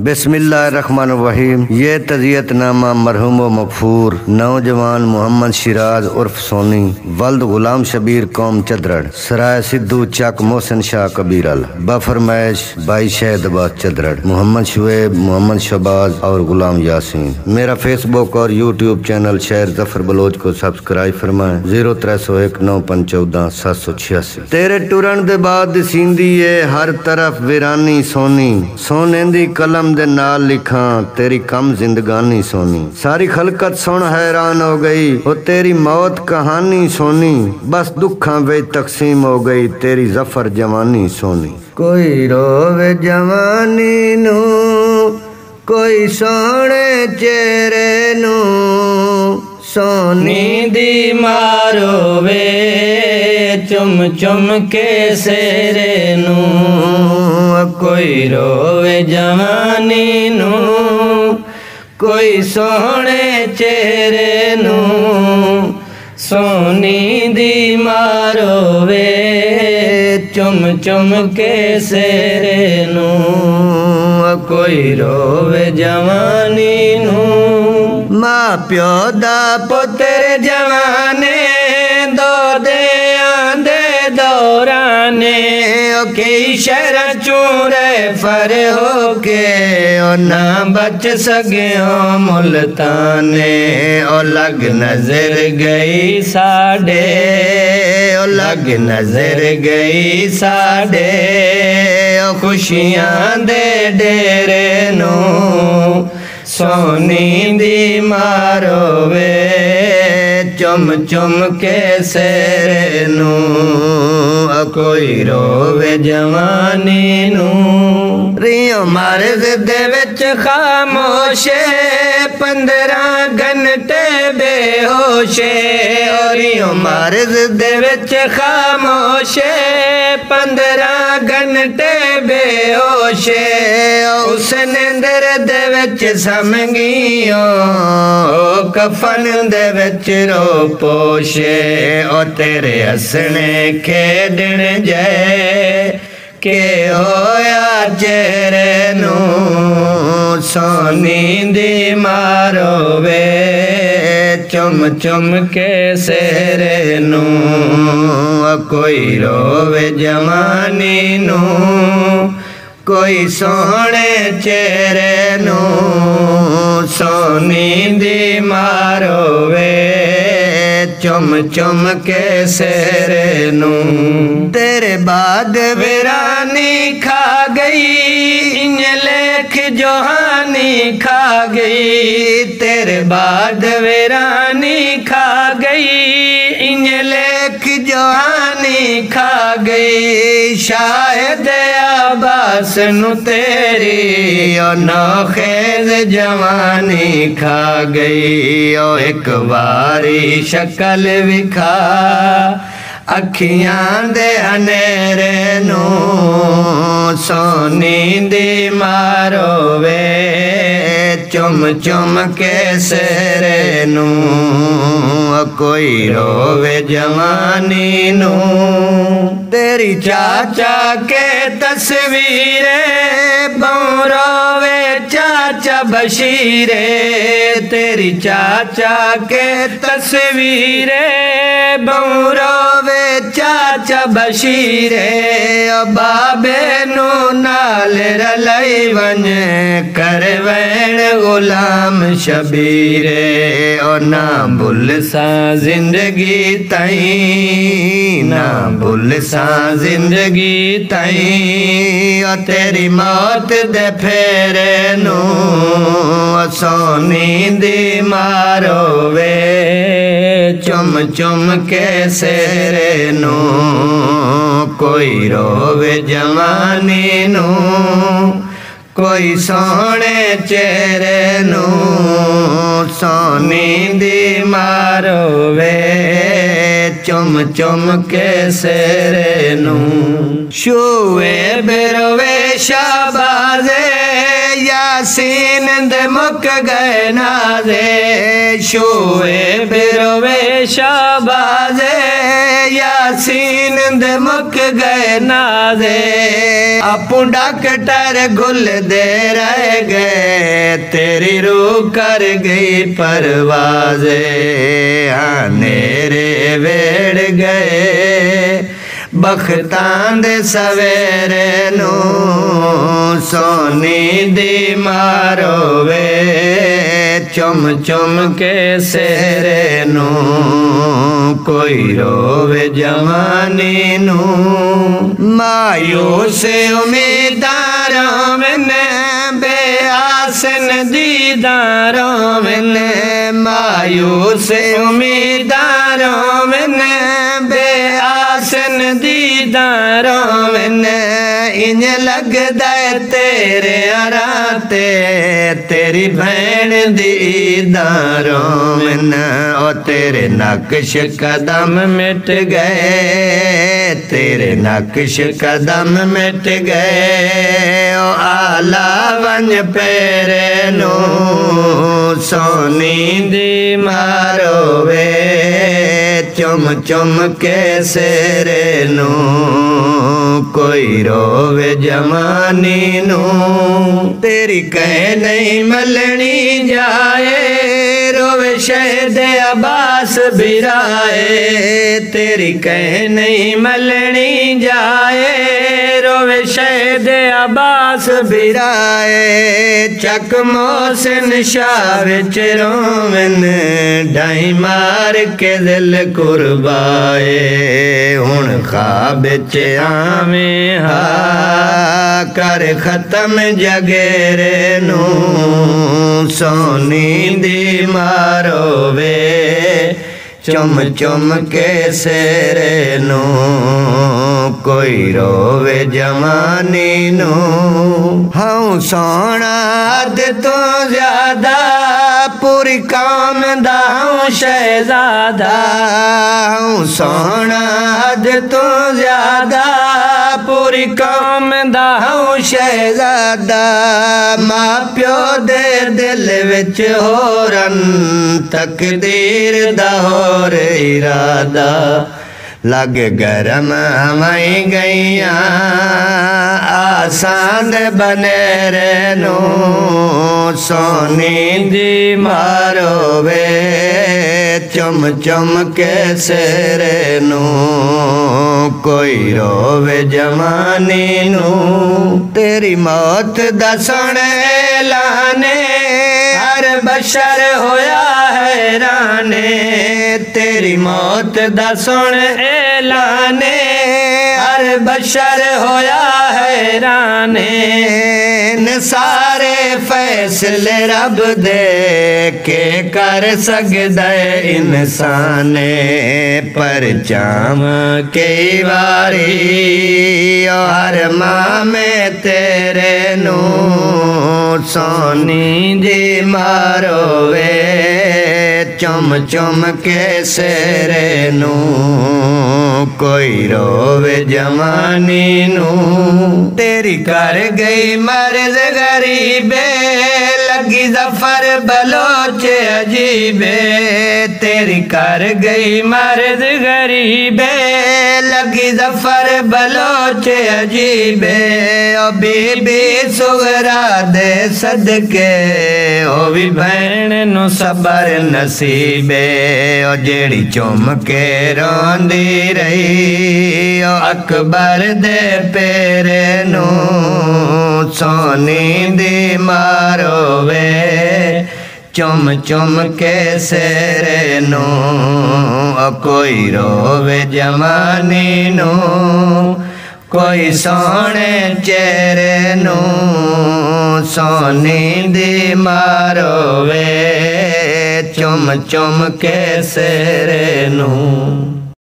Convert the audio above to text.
बिस्मिल्लाहिर्रहमानिर्रहीम। ये तजियतनामा मरहूम मकफूर नौजवान मोहम्मद शिराज उर्फ़ सोनी, वल्द गुलाम शबीर कौम चदरड़, सराय सिद्धू चक मोहसिन शाह कबीरल बफरमैश बाई शहदबाद चदरड़, मोहम्मद शुएब, मोहम्मद शबाज और गुलाम यासीन। मेरा फेसबुक और यूट्यूब चैनल शहर ज़फ़र बलोच को सब्सक्राइब फरमाए। ज़ीरो त्रै सौ एक नौ पंज चौदह सात सौ छियासी। तेरे टुरन दे बाद सींदी है हर तरफ़ वीरानी सोनी। सोने दी कलम ਦੇ ਨਾਲ ਲਿਖਾਂ, ਤੇਰੀ ਕਮ ਜ਼ਿੰਦਗਾਨੀ ਸੋਨੀ। ਸਾਰੀ ਖਲਕਤ ਸੁਣ ਹੈਰਾਨ ਹੋ ਗਈ, ਉਹ ਤੇਰੀ ਮੌਤ ਕਹਾਣੀ ਸੋਨੀ। ਬਸ ਦੁੱਖਾਂ ਵਿੱਚ ਤਕਸੀਮ ਹੋ ਗਈ, ਤੇਰੀ ਜ਼ਫਰ ਜਵਾਨੀ ਸੋਨੀ। ਕੋਈ ਰੋਵੇ ਜਵਾਨੀ ਨੂੰ, ਕੋਈ ਸੋਹਣੇ ਚਿਹਰੇ ਨੂੰ, ਸੋਨੀ ਦੀ ਮਾਰੋਵੇ ਚੁੰਮ ਚੁੰਮ ਕੇ ਸੇਰੇ ਨੂੰ ਕੋਈ ਰੋਵੇ ਜਵਾਨੀ ਨੂੰ, ਕੋਈ ਸੋਹਣੇ ਚਿਹਰੇ ਨੂੰ, ਸੋਨੀ ਦੀ ਮਾਰੋਵੇ ਚੁੰਮ ਚੁੰਮ ਕੇ ਸੇਰੇ ਨੂੰ ਕੋਈ ਰੋਵੇ ਜਵਾਨੀ ਨੂੰ। ਮਾਂ ਪਿਓ ਦਾ ਪੁੱਤਰ ਜਵਾਨੇ शहर चूं रे او لگ نظر گئی ساڈے او لگ نظر گئی ساڈے او خوشیاں دے ڈیرے نو سونی دی मारो ਚੁੰਮ ਚੁੰਮ ਕੇ ਸਿਰ ਨੂੰ ਕੋਈ ਰੋਵੇ ਜਵਾਨੀ ਨੂੰ। रियूं मारिस ख़ामोशे पंदरहां गनट बेवेओ रियूं मारज़ विच ख़ामोशे पंदरहां गनट کفن دے وچ दो पोशे او तेरे हसण کھیڈن ज ਕਿ ਹੋਇਆ ਚਿਹਰੇ ਨੂੰ ਸੋਨੀ ਦੀ ਮਾਰੋ ਵੇ ਚੁੰਮ ਚੁੰਮ ਕੇ ਸਿਰੇ ਨੂੰ ਕੋਈ ਰੋਵੇ ਜਵਾਨੀ ਨੂੰ ਕੋਈ ਸੋਹਣੇ ਚਿਹਰੇ ਨੂੰ ਸੋਨੀ ਦੀ ਮਾਰੋ ਵੇ ਚੁੰਮ ਚੁੰਮ ਕੇ ਸਿਰੇ ਨੂੰ ਤੇਰੇ ਬਾਦ ਵਿਰਾਨੀ ਖਾ ਗਈ ਇਨ ਲੇਖ ਜੋਹਾਨੀ ਖਾ ਗਈ ਤੇਰੇ ਬਾਦ ਵਿਰਾਨੀ ਖਾ ਗਈ ਇਨ ਲੇਖ ਜੋਹਾਨੀ ਖਾ ਗਈ ਸ਼ਾਇਦ ਆਬਾਸ ਨੂੰ ਤੇਰੀ ਉਹ ਨੋਖੇਜ਼ ਜਵਾਨੀ ਖਾ ਗਈ ਉਹ ਇੱਕ ਵਾਰੀ ਸ਼ਕਲ ਵਿਖਾ ਅੱਖੀਆਂ ਦੇ ਹਨੇਰੇ ਨੂੰ ਸੋਨੀ ਦੀ ਮਾਰੋ ਵੇ चुम चुम के सेरे नू कोई रोवे जवानी नू। तेरी चाचा के तस्वीरें बौरा चाचा बशीरे, तेरी चाचा के तस्वीरे बौरावे चाचा बशीरे बाबे नो नाल रलई वन करवैण गुलाम शबीरे, और ना भुल सा ज़िंदगी तई, ना भुल सा ज़िंदगी तई, और तेरी मौत दे फेरे नू ਦੇ ਫੇਰੇ ਨੂੰ ਦੀ ਮਾਰੋ ਵੇ ਚੁੰਮ ਚੁੰਮ ਕੇ ਸਿਰੇ ਨੂੰ ਕੋਈ ਰੋਵੇ ਜਵਾਨੀ ਨੂੰ, ਕੋਈ ਸੋਹਣੇ ਚਿਹਰੇ ਨੂੰ। ਸੋਨੀ ਦੀ ਮਾਰੋ ਵੇ ਚੁੰਮ ਚੁੰਮ ਕੇ ਸਿਰੇ ਨੂੰ। ਸ਼ੂਏ ਬਿਰਵੇ ਸ਼ਾਬਾਜ਼ੇ। यासीन दे मुक गए नाजे शोए बिरोवे शाबाजे। यासीन दे मुक गए नाजे, अपू डॉक्टर गुल दे रह गए, तेरी रूह कर गई परवाजे। आनेरे वेड़ गए। ਬਖਤਾਂ ਦੇ ਸਵੇਰੇ ਨੂੰ ਸੋਨੇ ਦੀ ਮਾਰੋਵੇ ਚੁੰਮ ਚੁੰਮ ਕੇ ਸਿਰੇ ਨੂੰ ਕੋਈ ਰੋਵੇ ਜਵਾਨੀ ਨੂੰ ਮਾਇੂਸ ਉਮੀਦਾਰਾਂ ਨੇ बेआसन दीदारों ने मायूस उम्मीदारों ने दीदारों मैंने इंज लगदा तेरे अराते तेरी भैन दीदारों मैंने ओ तेरे नक्श कदम मिट गए तेरे नक्श कदम मिट गए ओ आला वन पेरे नो सोनी दी मारो वे चुम चुम नो कोई रोवे जमानी नो। तेरी कह नहीं मलनी जाए शहद अब्बास बिराए तेरी कह नहीं मलनी जाए। रोवे शहद अब्बास बिराए चक मोहसिन शाह विच रोवन ढाई मार के दिल कुर्बाए। हुन खाब च आवे हा कर खत्म जगेरे नू। सोनी दी मारो वे चुम चुम सेरे नू कोई रोवे हाँ सोना अद तो ज्यादा पूरी दाऊं शहजादा। अद तो ज्यादा पूरी काम दाऊं शहजादा माँ प्यो दे दिल विच दा होर इरादा। लग गरम हमाई गईया आसान बनेरे नो सोनी दी मारो वे चुम चुम के सेरे नो ਕੋਈ ਰੋਵੇ ਜਮਾਨੇ ਨੂੰ। ਤੇਰੀ ਮੌਤ ਦਾ ਸੁਣੇ ਲਾਨੇ ਹਰ ਬਸ਼ਰ ਹੋਇਆ ਹੈ ਰਾਨੇ। ਤੇਰੀ ਮੌਤ ਦਾ ਸੁਣ ਐਲਾਨੇ। हर बशर होया हैराने सारे फैसले रब दे के कर सकदे इंसान पर जाम। कई वारी हर माँ में तेरे नू सोनी जी मारो वे चुम चुम के सेरे कोई रोवे जवानी नू तेरी कर गई मर्ज गरीबे, लगी ज़फ़र बलोच अजीबे। तेरी कर गई मर्ज गरीबे, लगी ज़फ़र बलोच अजीबे। ओ बीबी सुगरा दे सदके, ओ भी भैन नु सबर नसीबे ਰਹੀ ਬੇ ਉਹ ਜਿਹੜੀ ਚੁੰਮ ਕੇ ਰੋਂਦੀ ਰਹੀ ਉਹ ਅਕਬਰ ਦੇ ਪੇਰੇ ਨੂੰ ਸੋਨੇ ਦੇ ਮਾਰੋਵੇ ਚੁੰਮ ਚੁੰਮ ਕੇ ਸਿਰੇ ਨੂੰ ਕੋਈ ਰੋਵੇ ਜਮਾਨੇ ਨੂੰ। ਕੋਈ ਸੋਹਣੇ ਚਿਹਰੇ ਨੂੰ ਸੋਨੇ ਦੇ ਮਾਰੋਵੇ ਚੁੰਮ ਚੁੰਮ ਕੇ ਸਿਰੇ ਨੂੰ।